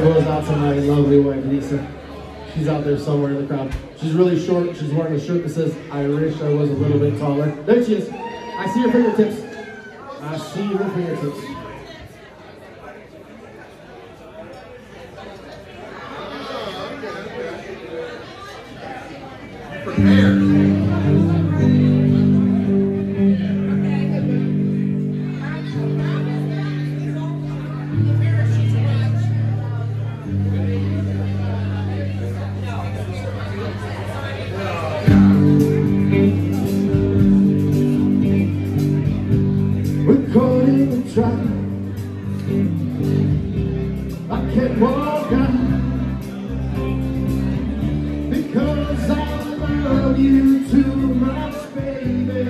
lovely wife, Lisa. She's out there somewhere in the crowd. She's really short. She's wearing a shirt that says, I wish I was a little bit taller. There she is. I see her fingertips. I see her fingertips. Prepared. Trap. I can't walk out because I love you too much, baby.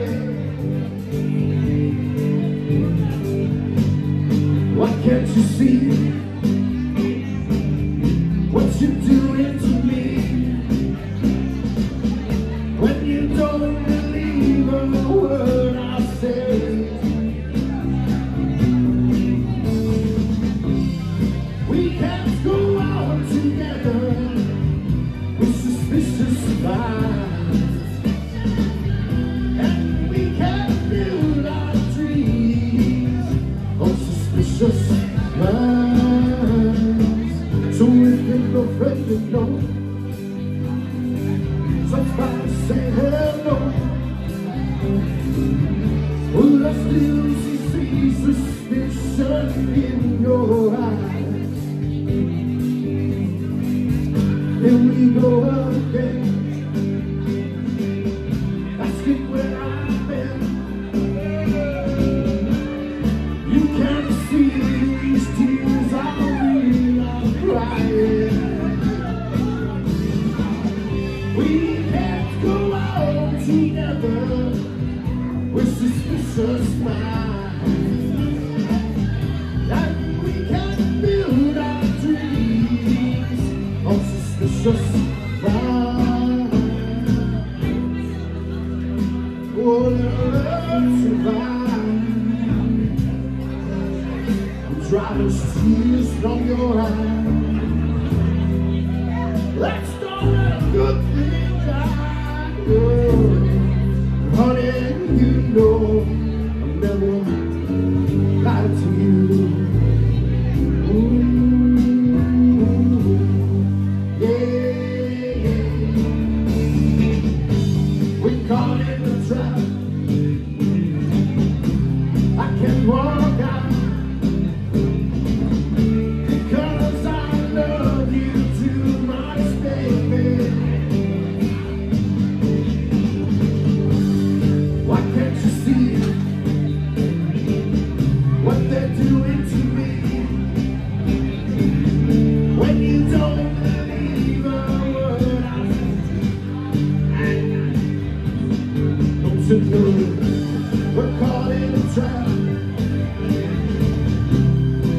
Why can't you see what you're doing know, somebody still see, suspicion in your eyes. We go again. With suspicious minds. And we can build our dreams on suspicious minds. Oh, love survive. I'm tears from your eyes. Let's start a good thing, know don't know we're caught in a trap?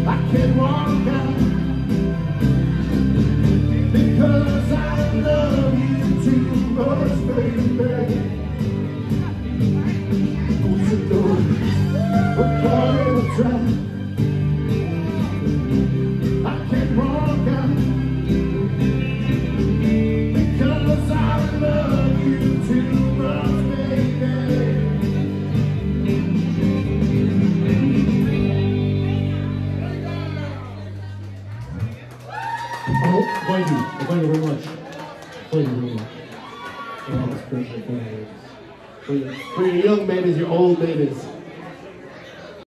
I can't walk out because I love you too much, baby. Don't you know we're caught in a trap? I can't walk out because I love you too much, thank you. Very much. Thank you very much. Oh. For for your young babies, your old babies.